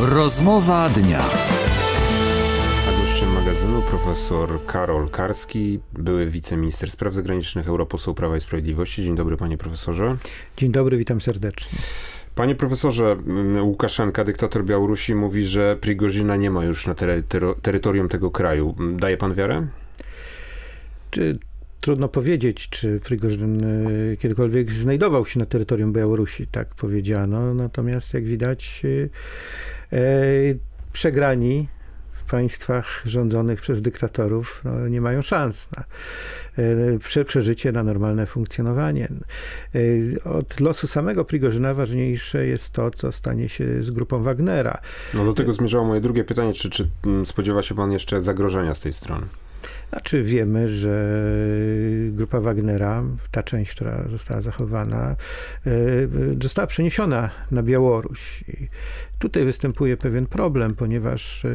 Rozmowa dnia. A gościem magazynu profesor Karol Karski, były wiceminister spraw zagranicznych, europoseł Prawa i Sprawiedliwości. Dzień dobry panie profesorze. Dzień dobry, witam serdecznie. Panie profesorze, Łukaszenka, dyktator Białorusi, mówi, że Prigozina nie ma już na terytorium tego kraju. Daje pan wiarę? Czy trudno powiedzieć, czy Prigorzyn y, kiedykolwiek znajdował się na terytorium Białorusi, tak powiedziano. Natomiast jak widać, y, przegrani w państwach rządzonych przez dyktatorów no, nie mają szans na e, przeżycie, na normalne funkcjonowanie. E, od losu samego Prigorzyna ważniejsze jest to, co stanie się z grupą Wagnera. No do tego zmierzało moje drugie pytanie, czy, czy mm, spodziewa się pan jeszcze zagrożenia z tej strony? Znaczy wiemy, że grupa Wagnera, ta część, która została zachowana, e, została przeniesiona na Białoruś. I tutaj występuje pewien problem, ponieważ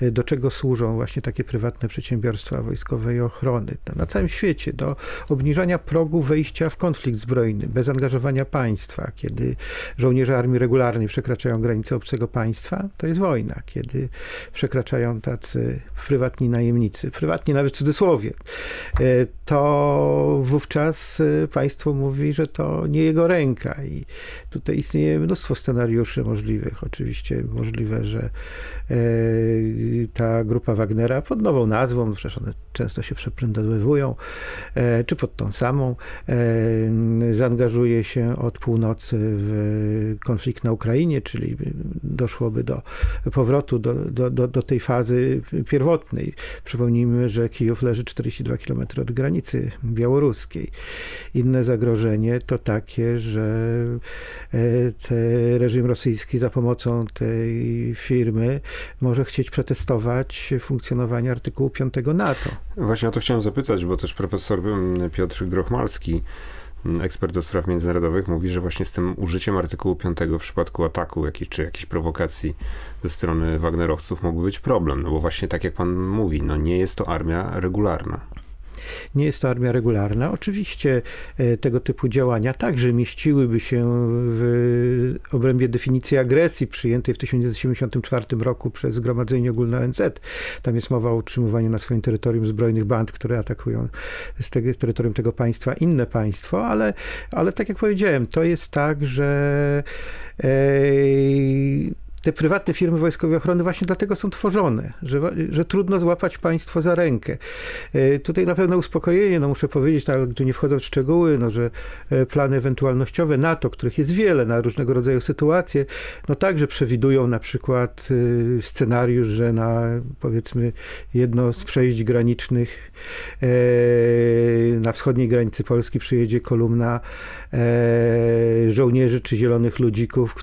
do czego służą właśnie takie prywatne przedsiębiorstwa wojskowej ochrony? Na całym świecie do obniżania progu wejścia w konflikt zbrojny, bez angażowania państwa. Kiedy żołnierze armii regularnej przekraczają granice obcego państwa, to jest wojna. Kiedy przekraczają tacy prywatni najemnicy, prywatni nawet cudzysłowie, e, to wówczas e, państwo mówi, że to nie jego ręka i tutaj istnieje mnóstwo scenariuszy możliwych. Oczywiście możliwe, że e, ta grupa Wagnera pod nową nazwą, przecież one często się przeprędowywują, czy pod tą samą, zaangażuje się od północy w konflikt na Ukrainie, czyli doszłoby do powrotu do, do, do, do tej fazy pierwotnej. Przypomnijmy, że Kijów leży 42 km od granicy białoruskiej. Inne zagrożenie to takie, że e, reżim rosyjski za pomocą tej firmy może chcieć przetestować funkcjonowanie artykułu 5 NATO. Właśnie o to chciałem zapytać, bo też profesor Piotr Grochmalski ekspert do spraw międzynarodowych mówi, że właśnie z tym użyciem artykułu 5 w przypadku ataku jakiej, czy jakiejś prowokacji ze strony Wagnerowców mógłby być problem, no bo właśnie tak jak pan mówi, no nie jest to armia regularna. Nie jest to armia regularna. Oczywiście e, tego typu działania także mieściłyby się w obrębie definicji agresji przyjętej w 1974 roku przez Zgromadzenie Ogólne ONZ. Tam jest mowa o utrzymywaniu na swoim terytorium zbrojnych band, które atakują z tego terytorium tego państwa inne państwo, ale, ale tak jak powiedziałem, to jest tak, że e, te prywatne firmy wojskowej ochrony właśnie dlatego są tworzone, że, że trudno złapać państwo za rękę. E, tutaj na pewno uspokojenie, no muszę powiedzieć, tak, gdzie nie wchodzą w szczegóły, no, że e, plany ewentualnościowe NATO, których jest wiele na różnego rodzaju sytuacje, no także przewidują na przykład e, scenariusz, że na powiedzmy jedno z przejść granicznych na wschodniej granicy Polski przyjedzie kolumna żołnierzy czy zielonych ludzików,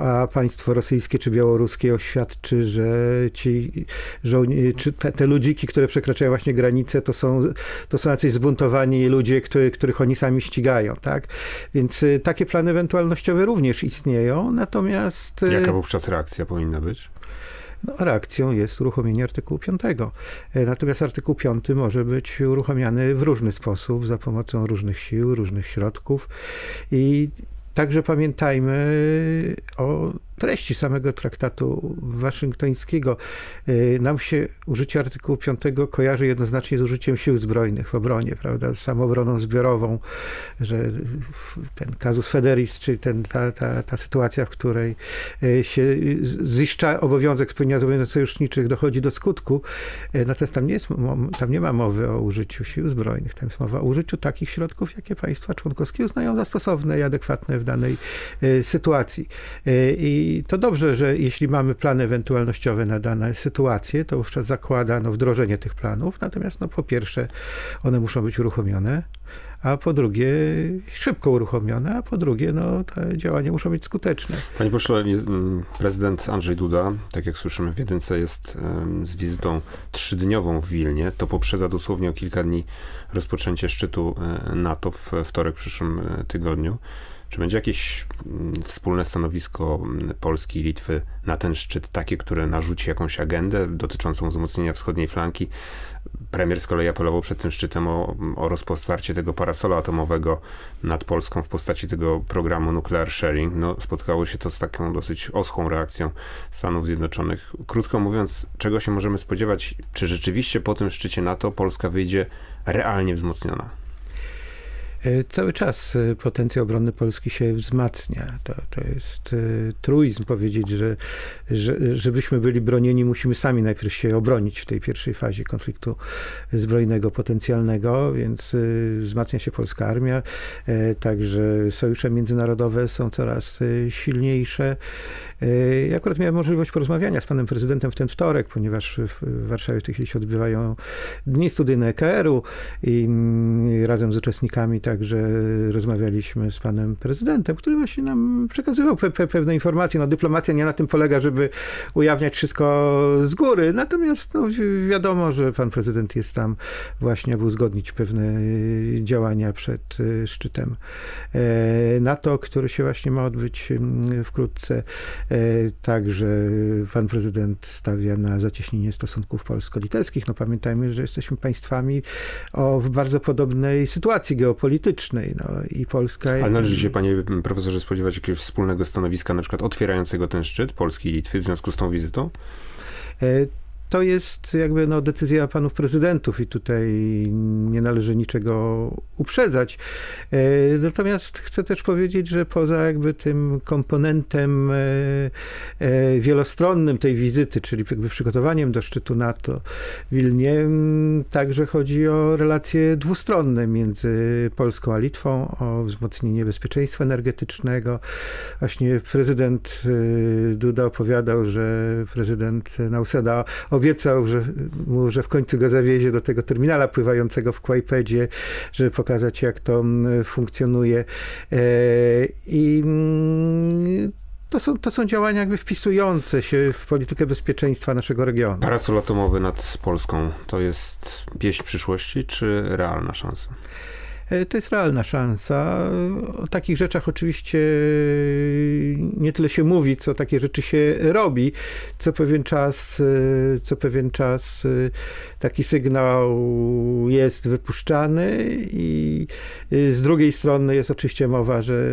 a państwo rosyjskie rosyjskie czy białoruskie oświadczy, że ci żołnierze, czy te, te ludziki, które przekraczają właśnie granice, to są, to są jacyś zbuntowani ludzie, który, których oni sami ścigają, tak? Więc y, takie plany ewentualnościowe również istnieją, natomiast... Y, Jaka wówczas reakcja powinna być? No, reakcją jest uruchomienie artykułu 5. E, natomiast artykuł 5 może być uruchamiany w różny sposób, za pomocą różnych sił, różnych środków i Także pamiętajmy o treści samego traktatu waszyngtońskiego. Y, nam się użycie artykułu 5 kojarzy jednoznacznie z użyciem sił zbrojnych w obronie, prawda, z samobroną zbiorową, że ten kazus Federis, czyli ten, ta, ta, ta sytuacja, w której y, się ziszcza obowiązek spełniania zobowiązań sojuszniczych, dochodzi do skutku, y, natomiast tam nie, jest, tam nie ma mowy o użyciu sił zbrojnych, tam jest mowa o użyciu takich środków, jakie państwa członkowskie uznają za stosowne i adekwatne w danej sytuacji. I i to dobrze, że jeśli mamy plany ewentualnościowe na dane sytuacje, to wówczas zakłada no, wdrożenie tych planów. Natomiast no, po pierwsze, one muszą być uruchomione, a po drugie szybko uruchomione, a po drugie no, te działania muszą być skuteczne. Panie pośle, prezydent Andrzej Duda, tak jak słyszymy w jedynce, jest z wizytą trzydniową w Wilnie. To poprzedza dosłownie o kilka dni rozpoczęcie szczytu e, NATO w wtorek w przyszłym e, tygodniu. Czy będzie jakieś mm, wspólne stanowisko mm, Polski i Litwy na ten szczyt, takie, które narzuci jakąś agendę dotyczącą wzmocnienia wschodniej flanki? Premier z kolei apelował przed tym szczytem o, o rozpostarcie tego parasola atomowego nad Polską w postaci tego programu Nuclear Sharing. No, spotkało się to z taką dosyć oschłą reakcją Stanów Zjednoczonych. Krótko mówiąc, czego się możemy spodziewać? Czy rzeczywiście po tym szczycie NATO Polska wyjdzie realnie wzmocniona? E, cały czas e, potencjał obronny Polski się wzmacnia. To, to jest e, truizm powiedzieć, że, że żebyśmy byli bronieni, musimy sami najpierw się obronić w tej pierwszej fazie konfliktu zbrojnego potencjalnego, więc wzmacnia się polska armia, także sojusze międzynarodowe są coraz silniejsze. Ja akurat miałem możliwość porozmawiania z panem prezydentem w ten wtorek, ponieważ w Warszawie w tej chwili się odbywają dni studyjne EKR-u i mm, razem z uczestnikami także rozmawialiśmy z panem prezydentem, który właśnie nam przekazywał pe pe pewne informacje. No dyplomacja nie na tym polega, żeby ujawniać wszystko z góry, natomiast no, wiadomo, że pan prezydent jest tam właśnie, aby uzgodnić pewne działania przed e, szczytem e, NATO, który się właśnie ma odbyć wkrótce. E, także pan prezydent stawia na zacieśnienie stosunków polsko-litewskich. No pamiętajmy, że jesteśmy państwami o w bardzo podobnej sytuacji geopolitycznej. No, i Polska... Ale należy się, panie profesorze, spodziewać jakiegoś wspólnego stanowiska, na przykład otwierającego ten szczyt Polski i Litwy w związku z tą wizytą? To jest jakby no, decyzja panów prezydentów i tutaj nie należy niczego uprzedzać. E, natomiast chcę też powiedzieć, że poza jakby tym komponentem e, e, wielostronnym tej wizyty, czyli jakby przygotowaniem do szczytu NATO w Wilnie, także chodzi o relacje dwustronne między Polską a Litwą, o wzmocnienie bezpieczeństwa energetycznego. Właśnie prezydent Duda opowiadał, że prezydent Nauseda obiecał, że, mu, że w końcu go zawiezie do tego terminala pływającego w Kłajpedzie, żeby pokazać, jak to mm, funkcjonuje. E, I mm, to są, to są działania jakby wpisujące się w politykę bezpieczeństwa naszego regionu. Parasol atomowy nad Polską to jest pieśń przyszłości, czy realna szansa? E, to jest realna szansa. O takich rzeczach oczywiście nie tyle się mówi, co takie rzeczy się robi. Co pewien czas, e, co pewien czas e, taki sygnał jest wypuszczany i z drugiej strony jest oczywiście mowa, że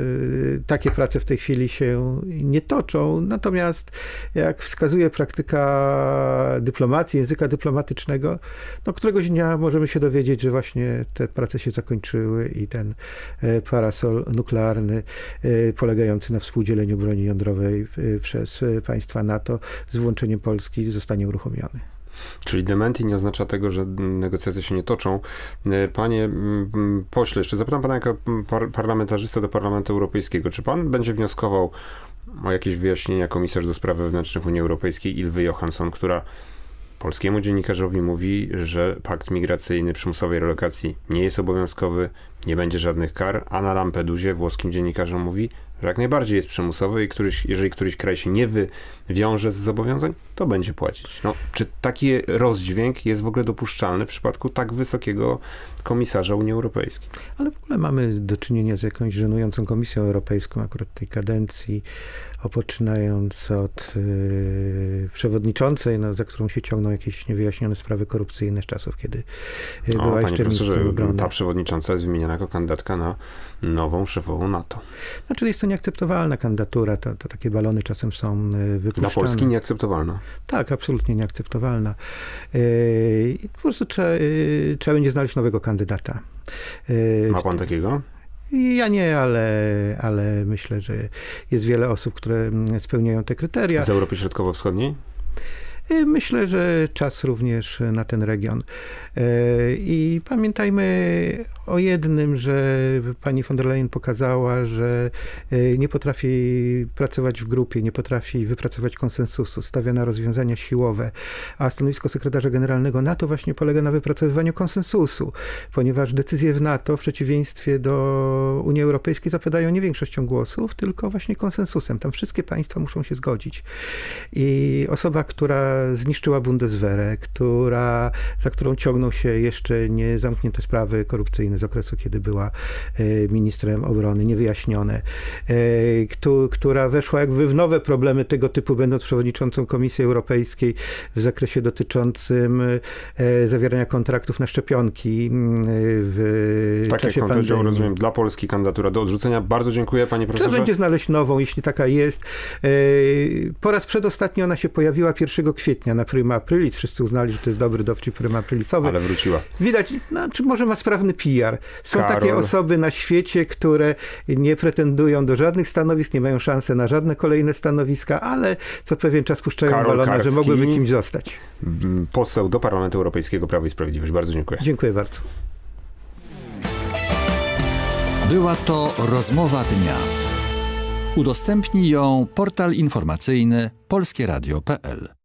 takie prace w tej chwili się nie toczą. Natomiast jak wskazuje praktyka dyplomacji, języka dyplomatycznego, no któregoś dnia możemy się dowiedzieć, że właśnie te prace się zakończyły i ten e, parasol nuklearny e, polegający na współdzieleniu broni jądrowej e, przez państwa NATO z włączeniem Polski zostanie uruchomiony. Czyli dementi nie oznacza tego, że negocjacje się nie toczą. Panie pośle, jeszcze zapytam pana jako par parlamentarzysta do Parlamentu Europejskiego, czy pan będzie wnioskował o jakieś wyjaśnienia komisarz do spraw wewnętrznych Unii Europejskiej Ilwy Johansson, która polskiemu dziennikarzowi mówi, że pakt migracyjny przymusowej relokacji nie jest obowiązkowy, nie będzie żadnych kar, a na Lampedusie włoskim dziennikarzom mówi, że jak najbardziej jest przymusowy i któryś, jeżeli któryś kraj się nie wywiąże z zobowiązań, to będzie płacić. No, czy taki rozdźwięk jest w ogóle dopuszczalny w przypadku tak wysokiego komisarza Unii Europejskiej? Ale w ogóle mamy do czynienia z jakąś żenującą Komisją Europejską akurat tej kadencji, poczynając od yy, przewodniczącej, no, za którą się ciągną jakieś niewyjaśnione sprawy korupcyjne z czasów, kiedy yy, była o, jeszcze ministrem obrony. Ta przewodnicząca jest wymieniona jako kandydatka na nową szefową NATO. Znaczy jest to nieakceptowalna kandydatura, to takie balony czasem są yy, wypuszczane. Dla Polski nieakceptowalna? Tak, absolutnie nieakceptowalna. Yy, po prostu trzeba, yy, trzeba będzie znaleźć nowego kandydata. Ma pan takiego? Ja nie, ale, ale myślę, że jest wiele osób, które mm, spełniają te kryteria. Z Europy Środkowo-Wschodniej? Y, myślę, że czas również na ten region. Y, I pamiętajmy o jednym, że pani von der Leyen pokazała, że y, nie potrafi pracować w grupie, nie potrafi wypracować konsensusu, stawia na rozwiązania siłowe, a stanowisko sekretarza generalnego NATO właśnie polega na wypracowywaniu konsensusu, ponieważ decyzje w NATO w przeciwieństwie do Unii Europejskiej zapadają nie większością głosów, tylko właśnie konsensusem. Tam wszystkie państwa muszą się zgodzić. I osoba, która zniszczyła Bundeswehrę, która, za którą ciągną się jeszcze nie zamknięte sprawy korupcyjne z okresu, kiedy była ministrem obrony, niewyjaśnione, która weszła jakby w nowe problemy tego typu, będąc przewodniczącą Komisji Europejskiej w zakresie dotyczącym zawierania kontraktów na szczepionki w tak czasie jak pan powiedział, rozumiem, dla Polski kandydatura do odrzucenia. Bardzo dziękuję, panie profesorze. Trzeba będzie znaleźć nową, jeśli taka jest. Po raz przedostatni ona się pojawiła 1 kwietnia na Prima Aprilis. Wszyscy uznali, że to jest dobry dowcip Prima Aprilisowy. Ale wróciła. Widać, no, czy może ma sprawny PR. Są Karol. takie osoby na świecie, które nie pretendują do żadnych stanowisk, nie mają szansy na żadne kolejne stanowiska, ale co pewien czas puszczają Karol balona, Karski, że mogłyby kimś zostać. Poseł do Parlamentu Europejskiego Prawo i Sprawiedliwość. Bardzo dziękuję. Dziękuję bardzo. Była to rozmowa dnia. Udostępnij ją portal informacyjny polskieradio.pl.